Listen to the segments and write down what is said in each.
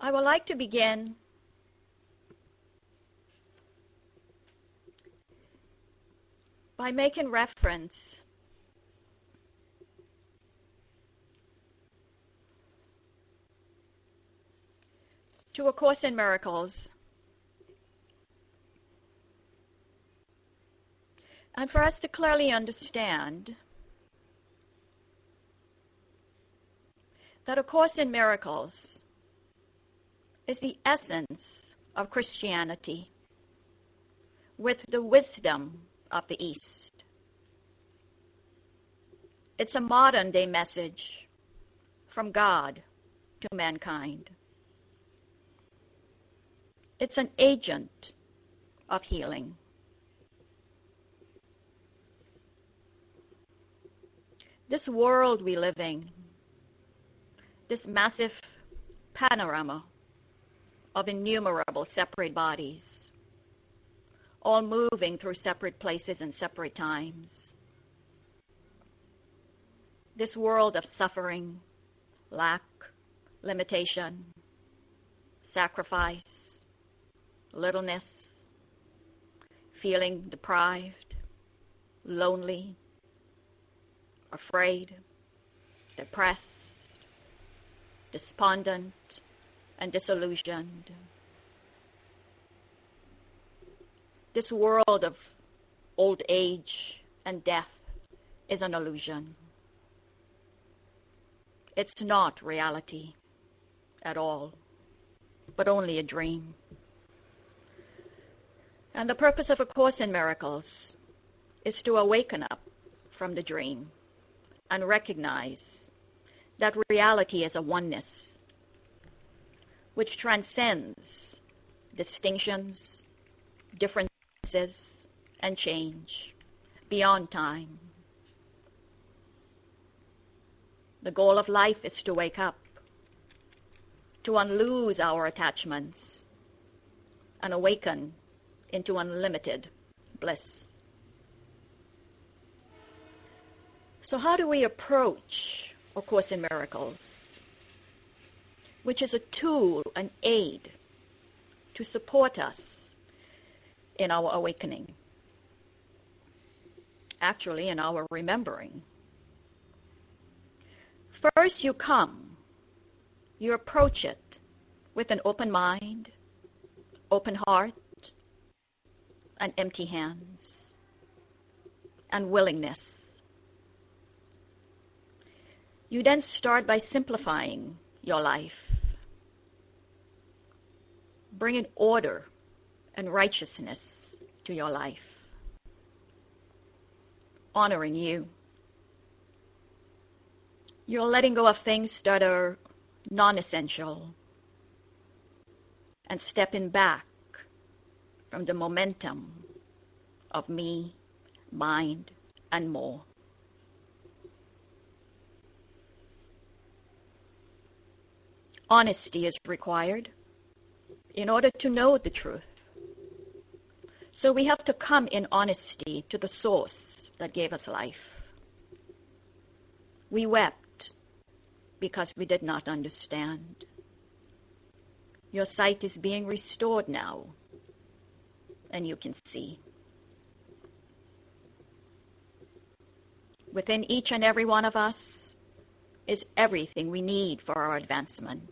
I would like to begin by making reference to A Course in Miracles. And for us to clearly understand that A Course in Miracles is the essence of Christianity with the wisdom of the East. It's a modern day message from God to mankind. It's an agent of healing. This world we live in, this massive panorama of innumerable separate bodies, all moving through separate places and separate times. This world of suffering, lack, limitation, sacrifice, littleness, feeling deprived, lonely, afraid, depressed, despondent, and disillusioned. This world of old age and death is an illusion. It's not reality at all, but only a dream. And the purpose of A Course in Miracles is to awaken up from the dream and recognize that reality is a oneness which transcends distinctions, differences, and change beyond time. The goal of life is to wake up, to unloose our attachments, and awaken into unlimited bliss. So, how do we approach A Course in Miracles? Which is a tool, an aid to support us in our awakening. Actually, in our remembering. First, you come, you approach it with an open mind, open heart, and empty hands, and willingness. You then start by simplifying your life bringing order and righteousness to your life, honoring you. You're letting go of things that are non essential and stepping back from the momentum of me, mind, and more. Honesty is required in order to know the truth. So we have to come in honesty to the source that gave us life. We wept because we did not understand. Your sight is being restored now, and you can see. Within each and every one of us is everything we need for our advancement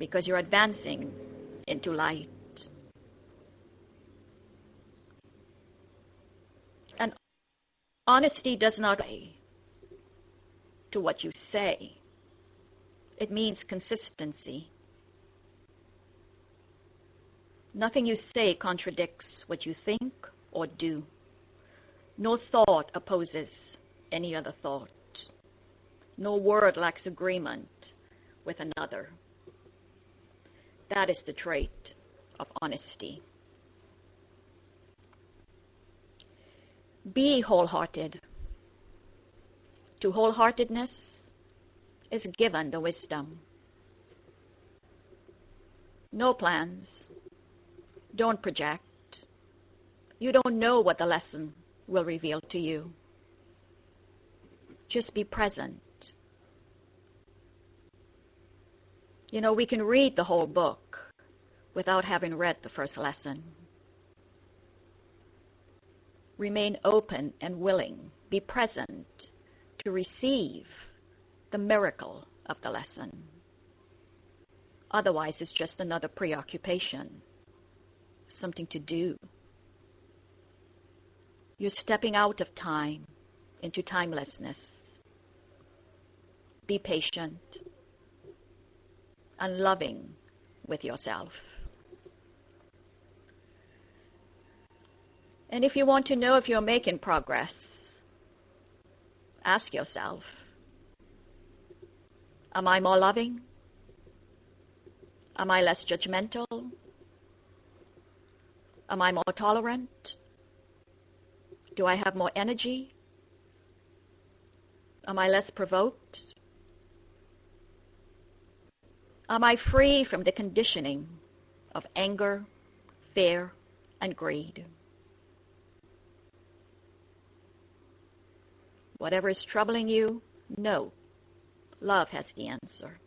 because you're advancing into light. And honesty does not say to what you say. It means consistency. Nothing you say contradicts what you think or do. No thought opposes any other thought. No word lacks agreement with another. That is the trait of honesty. Be wholehearted. To wholeheartedness is given the wisdom. No plans. Don't project. You don't know what the lesson will reveal to you. Just be present. You know, we can read the whole book without having read the first lesson. Remain open and willing. Be present to receive the miracle of the lesson. Otherwise, it's just another preoccupation, something to do. You're stepping out of time into timelessness. Be patient and loving with yourself. And if you want to know if you're making progress, ask yourself Am I more loving? Am I less judgmental? Am I more tolerant? Do I have more energy? Am I less provoked? Am I free from the conditioning of anger, fear, and greed? Whatever is troubling you, know love has the answer.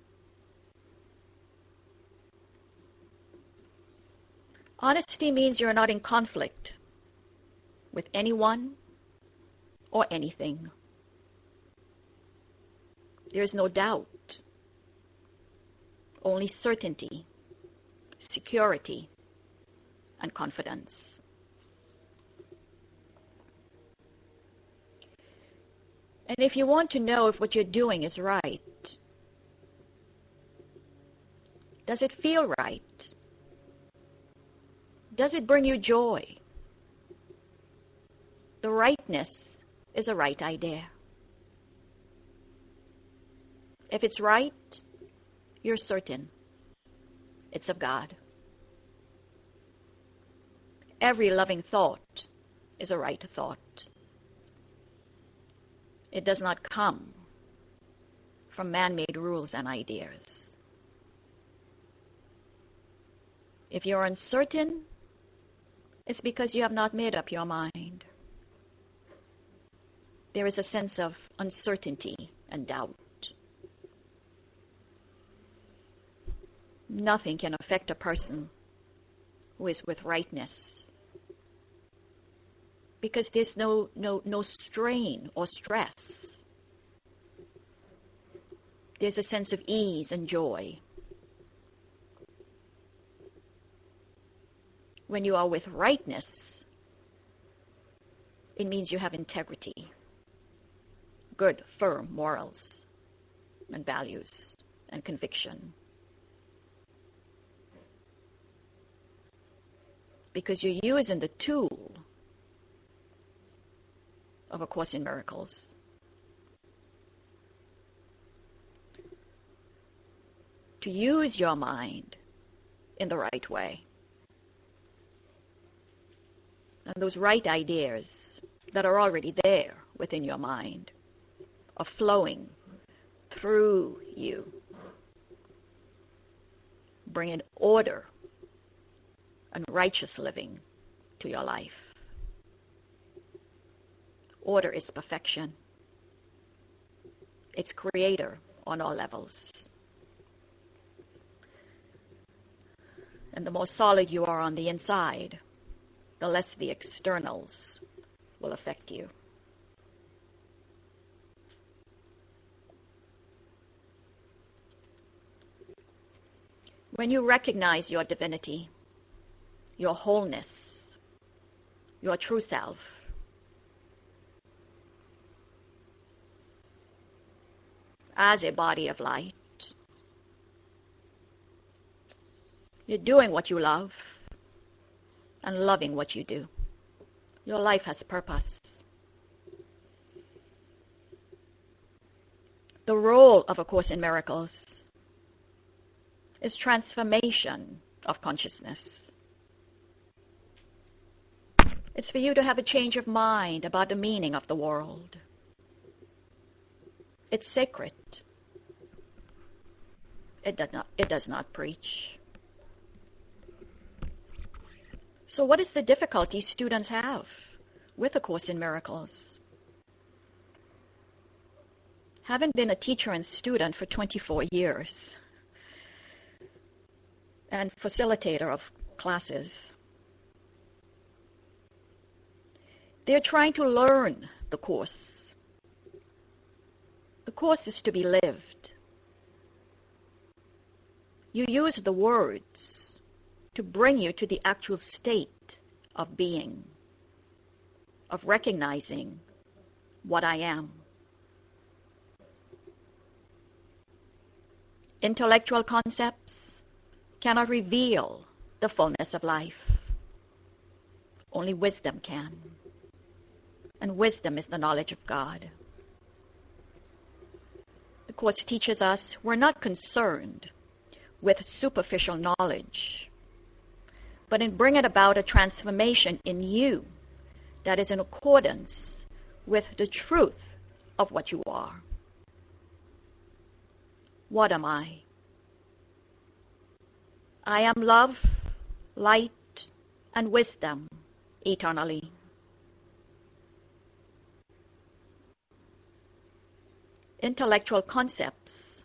Honesty means you're not in conflict with anyone or anything. There is no doubt, only certainty, security, and confidence. And if you want to know if what you're doing is right, does it feel right? Does it bring you joy? The rightness is a right idea. If it's right, you're certain it's of God. Every loving thought is a right thought. It does not come from man made rules and ideas. If you're uncertain, it's because you have not made up your mind. There is a sense of uncertainty and doubt. Nothing can affect a person who is with rightness because there's no, no, no strain or stress. There's a sense of ease and joy. When you are with rightness, it means you have integrity, good, firm morals and values and conviction. Because you're using the tool of A Course in Miracles. To use your mind in the right way. And those right ideas that are already there within your mind are flowing through you, bringing order and righteous living to your life. Order is perfection. It's creator on all levels. And the more solid you are on the inside, the less the externals will affect you. When you recognize your divinity, your wholeness, your true self, as a body of light, you're doing what you love and loving what you do. Your life has purpose. The role of A Course in Miracles is transformation of consciousness. It's for you to have a change of mind about the meaning of the world. It's sacred. It does not, it does not preach. So, what is the difficulty students have with A Course in Miracles? Having been a teacher and student for 24 years, and facilitator of classes. They're trying to learn the Course. The Course is to be lived. You use the words to bring you to the actual state of being, of recognizing what I am. Intellectual concepts cannot reveal the fullness of life. Only wisdom can. And wisdom is the knowledge of God. The Course teaches us we're not concerned with superficial knowledge, but in bringing about a transformation in you that is in accordance with the truth of what you are. What am I? I am love, light, and wisdom eternally. Intellectual concepts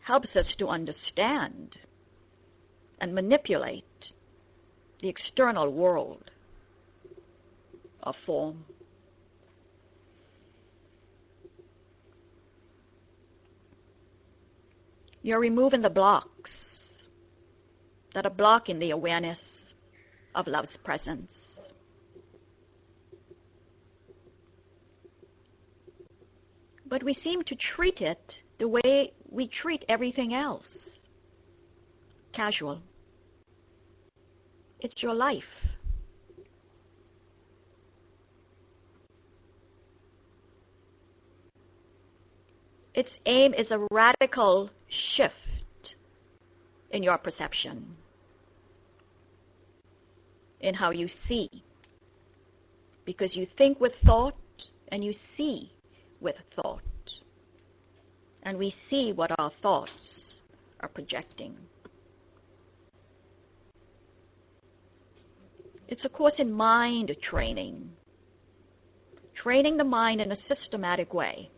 helps us to understand and manipulate the external world of form. You're removing the blocks that are blocking the awareness of love's presence. But we seem to treat it the way we treat everything else casual. It's your life. Its aim is a radical shift in your perception, in how you see. Because you think with thought and you see with thought. And we see what our thoughts are projecting. It's a course in mind training, training the mind in a systematic way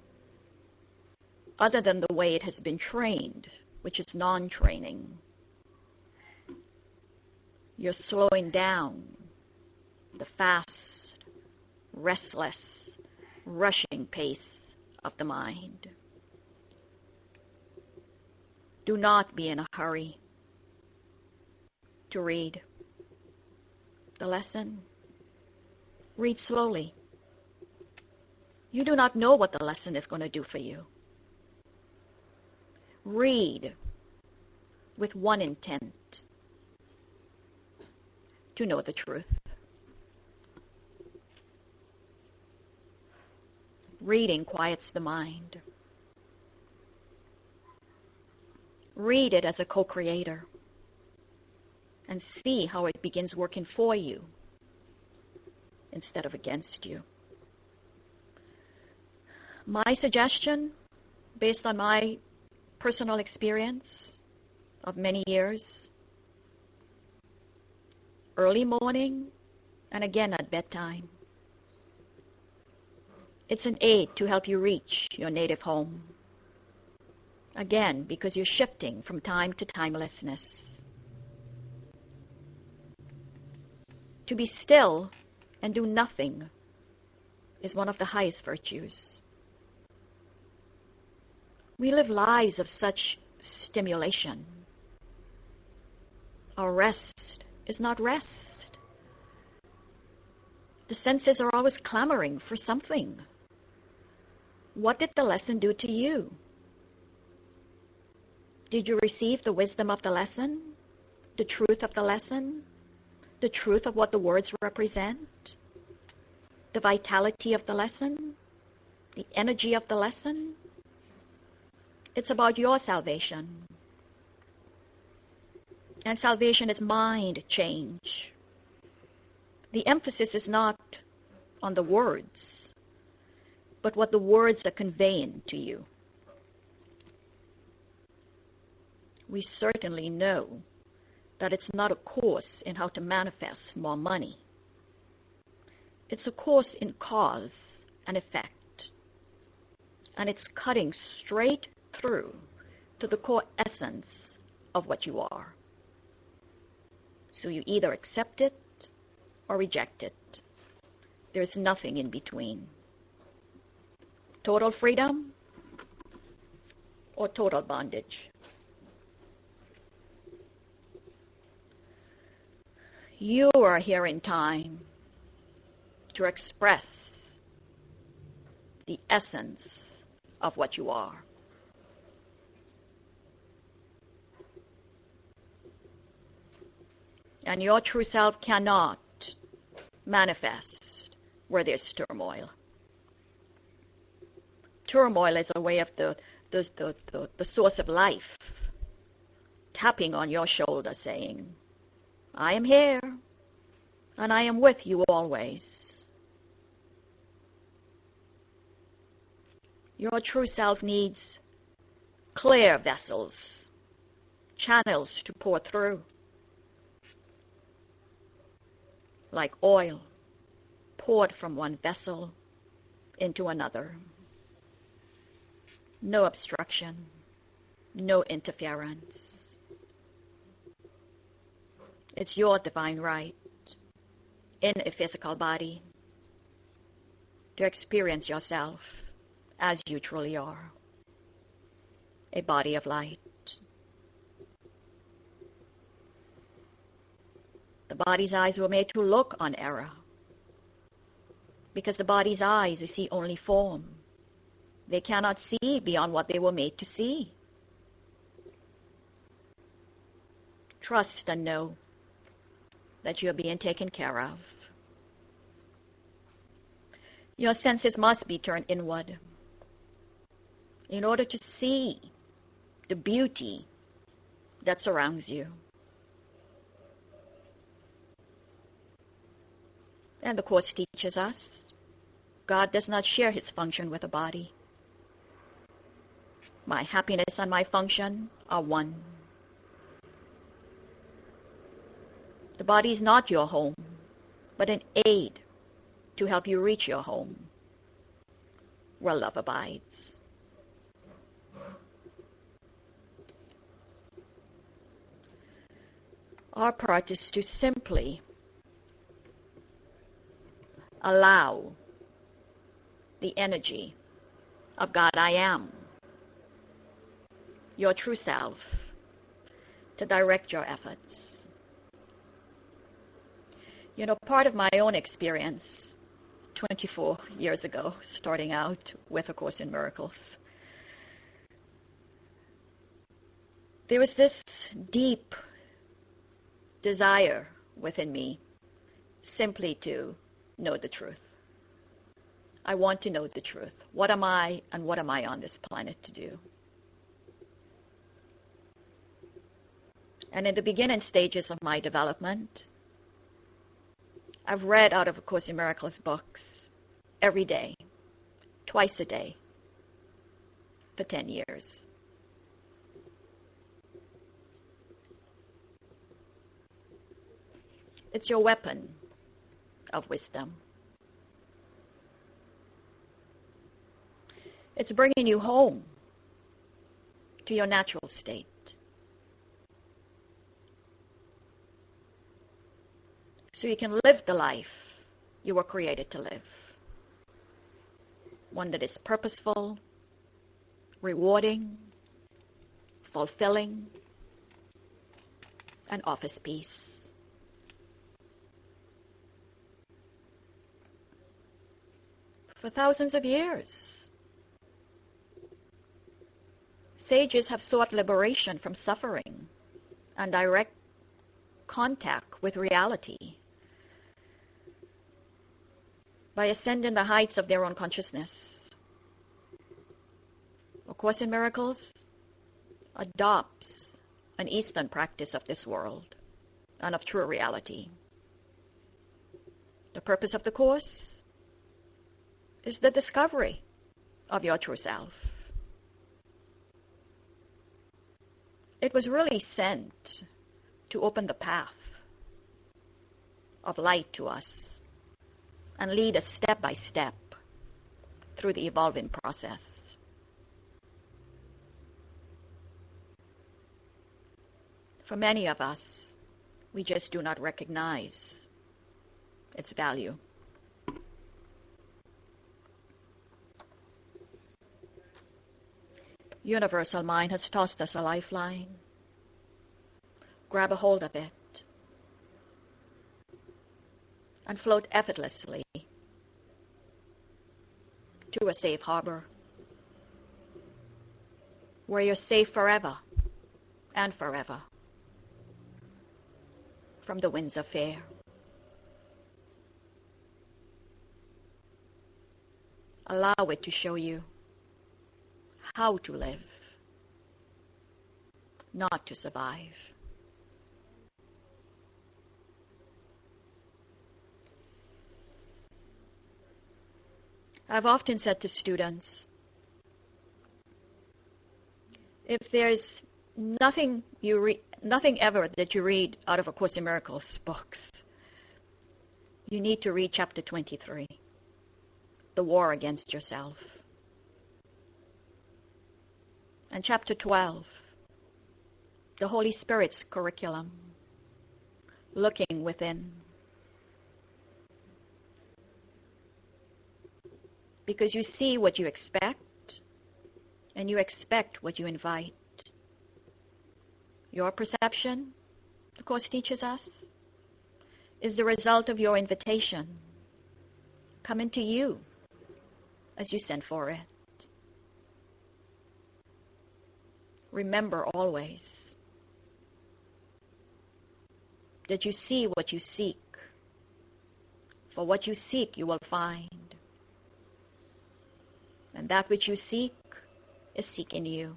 other than the way it has been trained, which is non training. You're slowing down the fast, restless, rushing pace of the mind. Do not be in a hurry to read the lesson. Read slowly. You do not know what the lesson is going to do for you. Read with one intent to know the truth. Reading quiets the mind. Read it as a co creator and see how it begins working for you instead of against you. My suggestion, based on my personal experience of many years. Early morning and again at bedtime. It's an aid to help you reach your native home. Again, because you're shifting from time to timelessness. To be still and do nothing is one of the highest virtues. We live lives of such stimulation. Our rest is not rest. The senses are always clamoring for something. What did the lesson do to you? Did you receive the wisdom of the lesson? The truth of the lesson? The truth of what the words represent? The vitality of the lesson? The energy of the lesson? It's about your salvation. And salvation is mind change. The emphasis is not on the words, but what the words are conveying to you. We certainly know that it's not a course in how to manifest more money. It's a course in cause and effect. And it's cutting straight through to the core essence of what you are. So you either accept it or reject it. There's nothing in between. Total freedom or total bondage. You are here in time to express the essence of what you are. And your true self cannot manifest where there's turmoil. Turmoil is a way of the, the, the, the, the source of life tapping on your shoulder saying, I am here and I am with you always. Your true self needs clear vessels, channels to pour through. like oil poured from one vessel into another. No obstruction, no interference. It's your divine right in a physical body to experience yourself as you truly are a body of light. The body's eyes were made to look on error. Because the body's eyes see only form. They cannot see beyond what they were made to see. Trust and know that you're being taken care of. Your senses must be turned inward in order to see the beauty that surrounds you. And the Course teaches us God does not share his function with a body. My happiness and my function are one. The body is not your home, but an aid to help you reach your home, where love abides. Our part is to simply allow the energy of God I am, your true self, to direct your efforts. You know, part of my own experience 24 years ago, starting out with A Course in Miracles, there was this deep desire within me simply to know the truth. I want to know the truth. What am I and what am I on this planet to do? And in the beginning stages of my development, I've read out of A Course in Miracles books every day, twice a day, for 10 years. It's your weapon of wisdom. It's bringing you home to your natural state. So you can live the life you were created to live. One that is purposeful, rewarding, fulfilling, and offers peace. for thousands of years. Sages have sought liberation from suffering and direct contact with reality by ascending the heights of their own consciousness. A Course in Miracles adopts an Eastern practice of this world and of true reality. The purpose of the Course is the discovery of your true self. It was really sent to open the path of light to us and lead us step by step through the evolving process. For many of us, We just do not recognize its value. Universal Mind has tossed us a lifeline. Grab a hold of it and float effortlessly to a safe harbor where you're safe forever and forever from the winds of fear. Allow it to show you how to live, not to survive. I've often said to students, if there's nothing you read, nothing ever that you read out of A Course in Miracles books, you need to read chapter 23, The War Against Yourself. And chapter 12, The Holy Spirit's Curriculum, Looking Within. Because you see what you expect and you expect what you invite. Your perception, the Course teaches us, is the result of your invitation coming to you as you send for it. Remember always that you see what you seek. For what you seek, you will find. And that which you seek, is seeking you.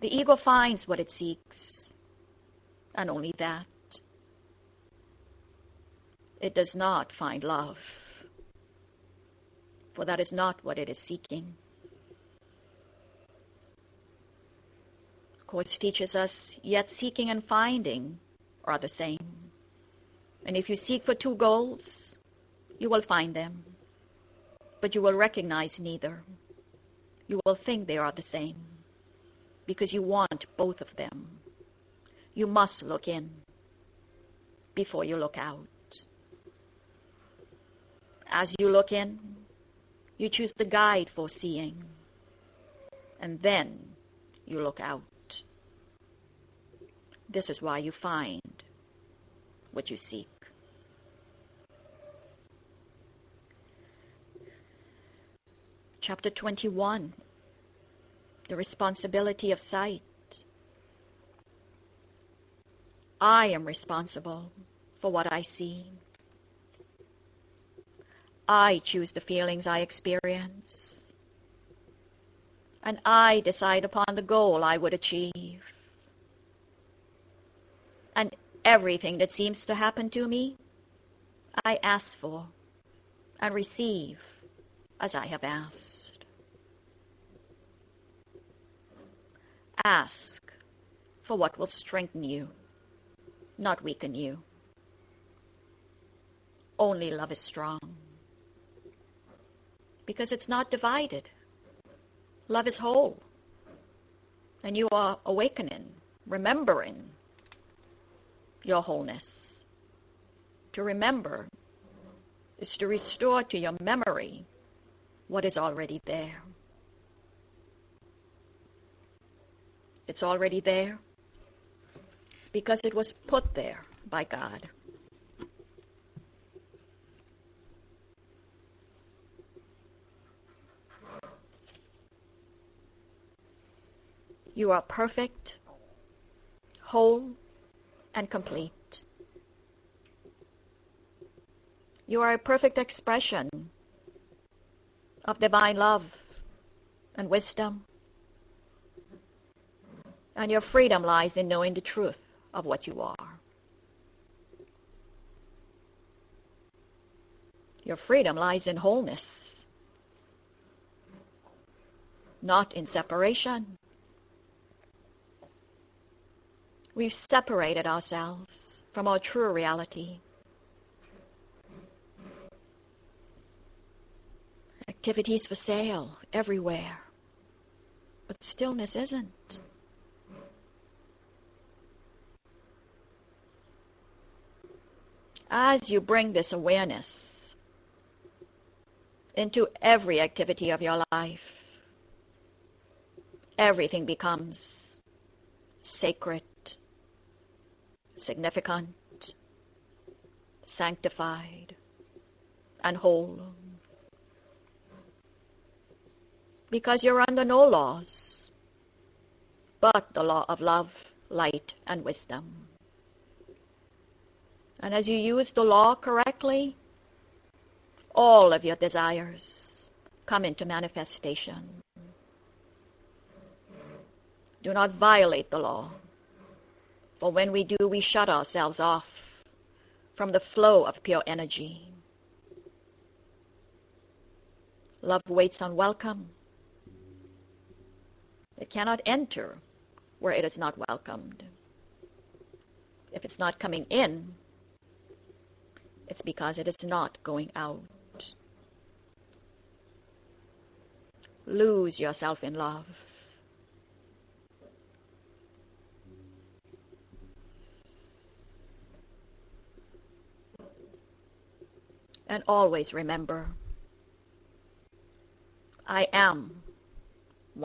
The ego finds what it seeks, and only that. It does not find love, for that is not what it is seeking. Course teaches us, yet seeking and finding are the same. And if you seek for two goals, you will find them, but you will recognize neither you will think they are the same because you want both of them. You must look in before you look out. As you look in, you choose the guide for seeing, and then you look out. This is why you find what you seek. Chapter 21 The Responsibility of Sight. I am responsible for what I see. I choose the feelings I experience. And I decide upon the goal I would achieve. And everything that seems to happen to me, I ask for and receive as I have asked. Ask for what will strengthen you, not weaken you. Only love is strong because it's not divided. Love is whole. And you are awakening, remembering your wholeness. To remember is to restore to your memory what is already there. It's already there because it was put there by God. You are perfect, whole, and complete. You are a perfect expression of divine love and wisdom. And your freedom lies in knowing the truth of what you are. Your freedom lies in wholeness, not in separation. We've separated ourselves from our true reality. activities for sale everywhere. But stillness isn't. As you bring this awareness into every activity of your life, everything becomes sacred, significant, sanctified, and whole. Because you're under no laws but the law of love, light, and wisdom. And as you use the law correctly, all of your desires come into manifestation. Do not violate the law, for when we do, we shut ourselves off from the flow of pure energy. Love waits unwelcome. It cannot enter where it is not welcomed. If it's not coming in, it's because it is not going out. Lose yourself in love. And always remember, I am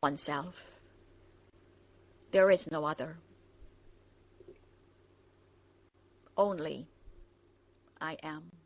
oneself. There is no other. Only I am.